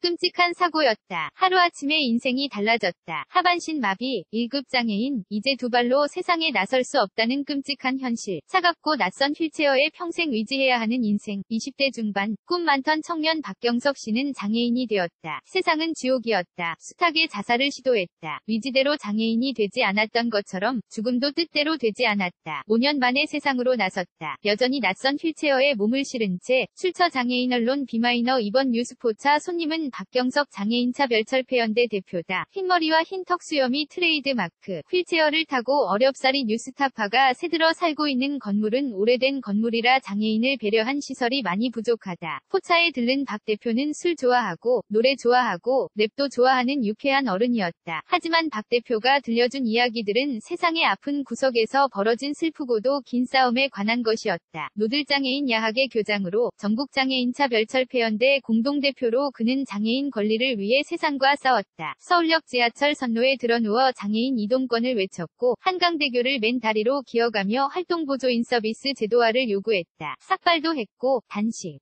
끔찍한 사고였다. 하루아침에 인생이 달라졌다. 하반신 마비, 1급 장애인, 이제 두 발로 세상에 나설 수 없다는 끔찍한 현실. 차갑고 낯선 휠체어에 평생 의지해야 하는 인생. 20대 중반, 꿈 많던 청년 박경석 씨는 장애인이 되었다. 세상은 지옥이었다. 숱하게 자살을 시도했다. 의지대로 장애인이 되지 않았던 것처럼 죽음도 뜻대로 되지 않았다. 5년 만에 세상으로 나섰다. 여전히 낯선 휠체어에 몸을 실은 채 출처 장애인 언론 비마이너 이번 뉴스포차 손님은 박경석 장애인차별철폐연대 대표다. 흰머리와 흰 턱 수염이 트레이드 마크. 휠체어를 타고 어렵사리 뉴스타파가 세 들어 살고 있는 건물은 오래된 건물이라 장애인을 배려한 시설이 많이 부족하다. 포차에 들른 박 대표는 술 좋아하고 노래 좋아하고 랩도 좋아하는 유쾌한 어른이었다. 하지만 박 대표가 들려준 이야기들은 세상의 아픈 구석에서 벌어진 슬프고도 긴 싸움에 관한 것이었다. 노들장애인 야학의 교장으로 전국장애인차 별철 폐연대 공동대표로 그는 장애인 권리를 위해 세상과 싸웠다. 서울역 지하철 선로에 드러누워 장애인 이동권을 외쳤고 한강대교를 맨 다리로 기어가며 활동보조인 서비스 제도화를 요구했다. 삭발도 했고 단식,